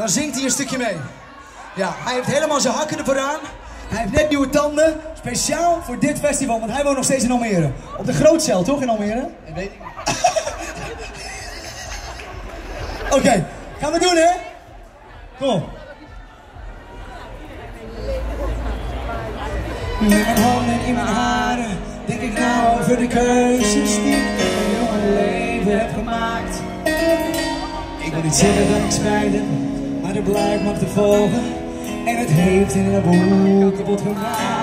dan zingt hij een stukje mee. Ja, hij heeft helemaal zijn hakken ervoor aan. Hij heeft net nieuwe tanden, speciaal voor dit festival, want hij woont nog steeds in Almere. Op de Grootcel, toch in Almere? Ik weet niet. Oké, gaan we doen hè? Kom. Met mijn handen in mijn haren denk ik nou over de keuzes die ik in mijn jonge leven heb gemaakt. Ik wil niet zeggen dat ik spijt heb, maar de blijkt mag te volgen en het heeft in een boel kapot gemaakt.